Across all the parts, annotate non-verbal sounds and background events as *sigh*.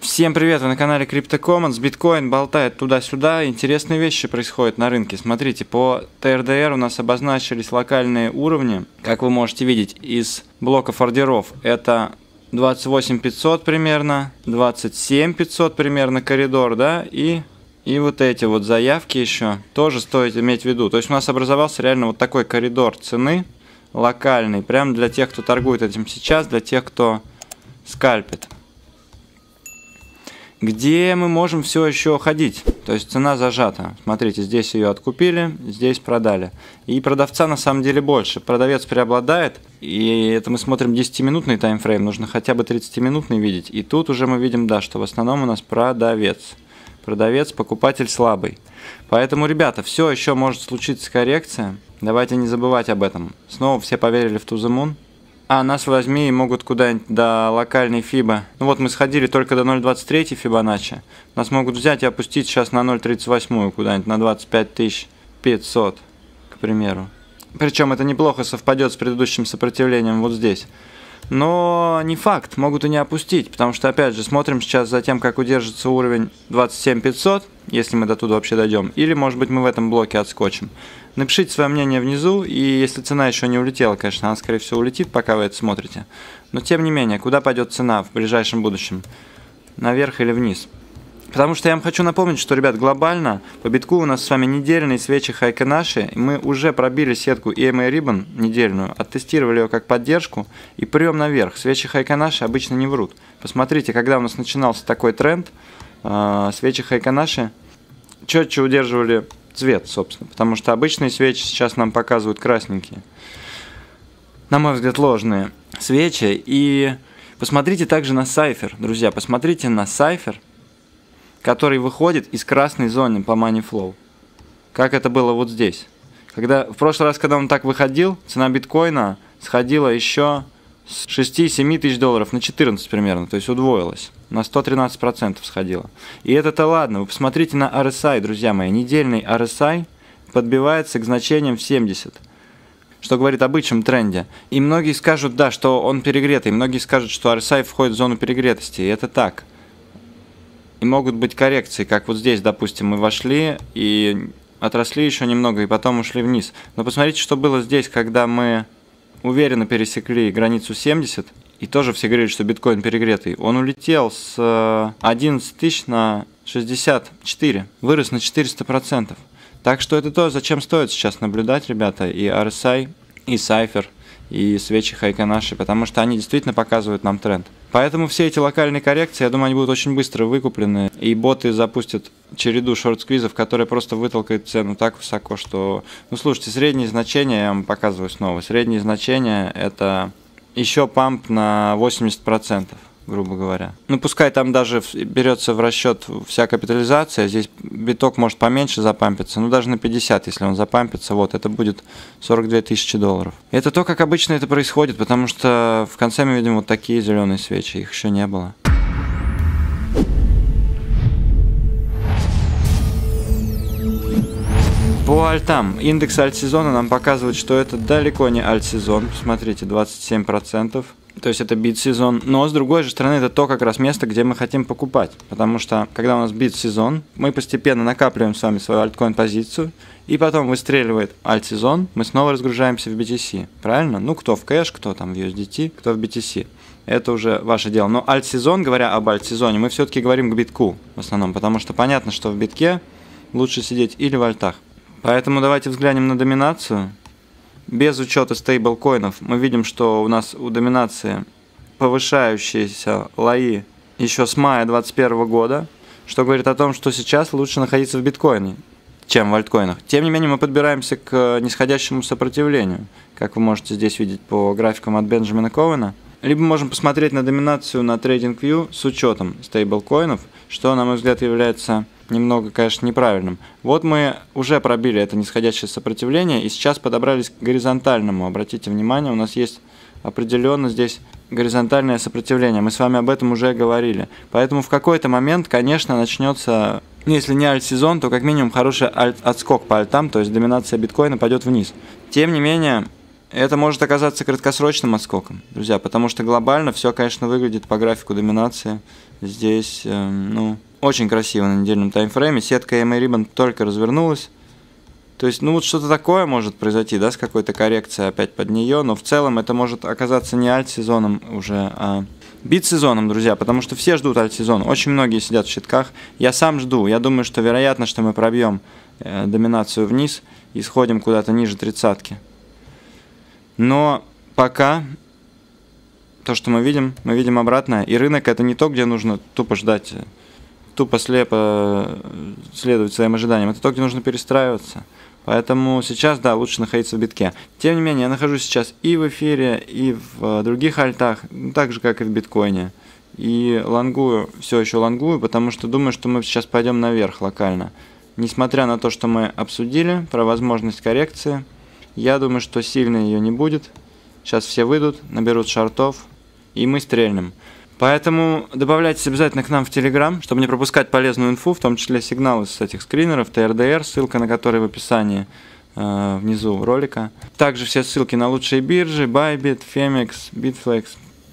Всем привет, вы на канале CryptoCommons. Биткоин болтает туда-сюда, интересные вещи происходят на рынке. Смотрите, по ТРДР у нас обозначились локальные уровни, как вы можете видеть, из блоков ордеров. Это 28 500 примерно, 27 500 примерно коридор, да, и, и вот эти вот заявки еще тоже стоит иметь в виду. То есть у нас образовался реально вот такой коридор цены локальный, прям для тех, кто торгует этим сейчас, для тех, кто скальпит где мы можем все еще ходить. То есть цена зажата. Смотрите, здесь ее откупили, здесь продали. И продавца на самом деле больше. Продавец преобладает, и это мы смотрим 10-минутный таймфрейм, нужно хотя бы 30-минутный видеть. И тут уже мы видим, да, что в основном у нас продавец. Продавец, покупатель слабый. Поэтому, ребята, все еще может случиться коррекция. Давайте не забывать об этом. Снова все поверили в Туземун. А, нас возьми и могут куда-нибудь до локальной фиба. Ну вот мы сходили только до 0.23 Фибоначчи. Нас могут взять и опустить сейчас на 0.38 куда-нибудь, на 25 500, к примеру. Причем это неплохо совпадет с предыдущим сопротивлением вот здесь. Но не факт, могут и не опустить, потому что, опять же, смотрим сейчас за тем, как удержится уровень 27500, если мы до туда вообще дойдем, или, может быть, мы в этом блоке отскочим. Напишите свое мнение внизу, и если цена еще не улетела, конечно, она, скорее всего, улетит, пока вы это смотрите. Но, тем не менее, куда пойдет цена в ближайшем будущем? Наверх или вниз? Потому что я вам хочу напомнить, что, ребят, глобально по битку у нас с вами недельные свечи Хайка наши. Мы уже пробили сетку EMA Ribbon недельную, оттестировали ее как поддержку и прием наверх. Свечи Хайка наши обычно не врут. Посмотрите, когда у нас начинался такой тренд, а, свечи Хайка наши четче удерживали цвет, собственно. Потому что обычные свечи сейчас нам показывают красненькие. На мой взгляд, ложные свечи. И посмотрите также на сайфер, друзья. Посмотрите на сайфер – который выходит из красной зоны по money flow. Как это было вот здесь. Когда, в прошлый раз, когда он так выходил, цена биткоина сходила еще с 6-7 тысяч долларов на 14 примерно, то есть удвоилась. На 113% сходила. И это-то ладно, вы посмотрите на RSI, друзья мои. Недельный RSI подбивается к значениям в 70 что говорит об обычном тренде. И многие скажут, да, что он перегретый, многие скажут, что RSI входит в зону перегретости, и это так. И могут быть коррекции, как вот здесь, допустим, мы вошли и отросли еще немного, и потом ушли вниз. Но посмотрите, что было здесь, когда мы уверенно пересекли границу 70, и тоже все говорили, что биткоин перегретый. Он улетел с 11 э, тысяч на 64, вырос на 400%. Так что это то, зачем стоит сейчас наблюдать, ребята, и RSI, и Cypher, и свечи Хайканаши, потому что они действительно показывают нам тренд. Поэтому все эти локальные коррекции, я думаю, они будут очень быстро выкуплены, и боты запустят череду шорт-сквизов, которая просто вытолкает цену так высоко, что... Ну, слушайте, средние значения, я вам показываю снова, средние значения – это еще памп на 80% грубо говоря. Ну, пускай там даже берется в расчет вся капитализация, здесь биток может поменьше запампиться, ну, даже на 50, если он запампится, вот, это будет 42 тысячи долларов. Это то, как обычно это происходит, потому что в конце мы видим вот такие зеленые свечи, их еще не было. По альтам. Индекс альт-сезона нам показывает, что это далеко не альт-сезон. Смотрите, 27%. То есть это бит-сезон. Но с другой же стороны, это то как раз место, где мы хотим покупать. Потому что, когда у нас бит-сезон, мы постепенно накапливаем с вами свою альткоин-позицию, и потом выстреливает альт-сезон, мы снова разгружаемся в BTC. Правильно? Ну, кто в кэш, кто там в USDT, кто в BTC. Это уже ваше дело. Но альт-сезон, говоря об альт-сезоне, мы все-таки говорим к битку в основном, потому что понятно, что в битке лучше сидеть или в альтах. Поэтому давайте взглянем на доминацию без учета стейблкоинов мы видим, что у нас у доминации повышающиеся лои еще с мая 2021 года, что говорит о том, что сейчас лучше находиться в биткоине, чем в альткоинах. Тем не менее, мы подбираемся к нисходящему сопротивлению, как вы можете здесь видеть по графикам от Бенджамина Ковена. Либо можем посмотреть на доминацию на TradingView с учетом стейблкоинов, что, на мой взгляд, является немного, конечно, неправильным. Вот мы уже пробили это нисходящее сопротивление и сейчас подобрались к горизонтальному. Обратите внимание, у нас есть определенно здесь горизонтальное сопротивление. Мы с вами об этом уже говорили. Поэтому в какой-то момент, конечно, начнется, ну, если не альт-сезон, то как минимум хороший альт отскок по альтам, то есть доминация биткоина пойдет вниз. Тем не менее, это может оказаться краткосрочным отскоком, друзья, потому что глобально все, конечно, выглядит по графику доминации. Здесь, э, ну, очень красиво на недельном таймфрейме. Сетка EMA Ribbon только развернулась. То есть, ну вот что-то такое может произойти, да, с какой-то коррекцией опять под нее, но в целом это может оказаться не альт-сезоном уже, а бит-сезоном, друзья, потому что все ждут альт-сезон. Очень многие сидят в щитках. Я сам жду. Я думаю, что вероятно, что мы пробьем э, доминацию вниз и сходим куда-то ниже тридцатки. Но пока то, что мы видим, мы видим обратное. И рынок это не то, где нужно тупо ждать, тупо слепо следовать своим ожиданиям. Это то, где нужно перестраиваться. Поэтому сейчас, да, лучше находиться в битке. Тем не менее, я нахожусь сейчас и в эфире, и в других альтах, так же, как и в биткоине. И лонгую, все еще лонгую, потому что думаю, что мы сейчас пойдем наверх локально. Несмотря на то, что мы обсудили про возможность коррекции, я думаю, что сильно ее не будет. Сейчас все выйдут, наберут шартов, и мы стрельнем. Поэтому добавляйтесь обязательно к нам в Телеграм, чтобы не пропускать полезную инфу, в том числе сигналы с этих скринеров, ТРДР, ссылка на который в описании э, внизу ролика. Также все ссылки на лучшие биржи, Bybit, Femex, Bitflex,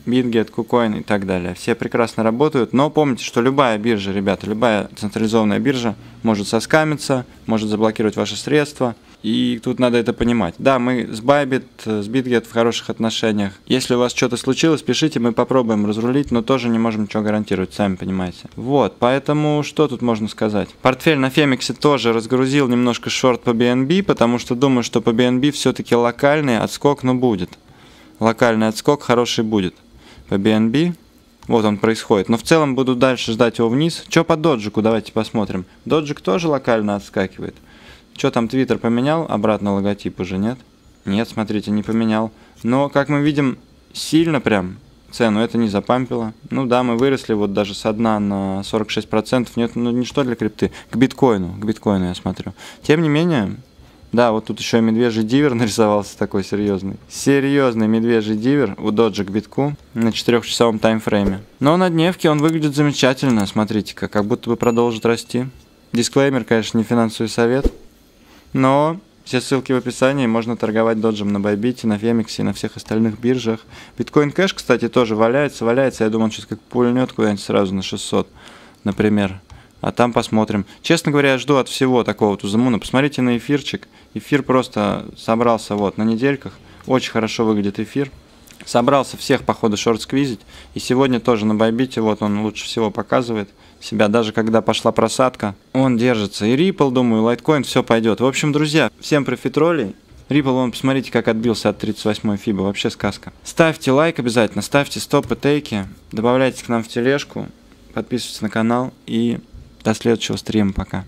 BitGet, KuCoin и так далее. Все прекрасно работают, но помните, что любая биржа, ребята, любая централизованная биржа может соскамиться, может заблокировать ваши средства – и тут надо это понимать. Да, мы с Bybit, с BitGet в хороших отношениях. Если у вас что-то случилось, пишите, мы попробуем разрулить, но тоже не можем ничего гарантировать, сами понимаете. Вот, поэтому что тут можно сказать? Портфель на Фемиксе тоже разгрузил немножко шорт по BNB, потому что думаю, что по BNB все-таки локальный отскок, но будет. Локальный отскок хороший будет. По BNB вот он происходит. Но в целом буду дальше ждать его вниз. Что по доджику, давайте посмотрим. Доджик тоже локально отскакивает. Что там Твиттер поменял? Обратно логотип уже нет? Нет, смотрите, не поменял. Но, как мы видим, сильно прям цену это не запампило. Ну да, мы выросли вот даже с дна на 46%. Нет, ну ничто для крипты. К биткоину, к биткоину я смотрю. Тем не менее, да, вот тут еще медвежий дивер *laughs* нарисовался такой серьезный. Серьезный медвежий дивер у доджа к битку на 4-часовом таймфрейме. Но на дневке он выглядит замечательно, смотрите-ка, как будто бы продолжит расти. Дисклеймер, конечно, не финансовый совет. Но все ссылки в описании, можно торговать доджем на Bybit, на Фемиксе и на всех остальных биржах. Биткоин кэш, кстати, тоже валяется, валяется. Я думаю, он сейчас как пульнет куда-нибудь сразу на 600, например. А там посмотрим. Честно говоря, я жду от всего такого тузамуна. Посмотрите на эфирчик. Эфир просто собрался вот на недельках. Очень хорошо выглядит эфир. Собрался всех, походу, шорт-сквизить. И сегодня тоже на Байбите, вот он лучше всего показывает себя, даже когда пошла просадка, он держится. И Ripple, думаю, Litecoin, все пойдет. В общем, друзья, всем профитролей. Ripple, вон, посмотрите, как отбился от 38 фиба, вообще сказка. Ставьте лайк обязательно, ставьте стопы, тейки, добавляйтесь к нам в тележку, подписывайтесь на канал и до следующего стрима, пока.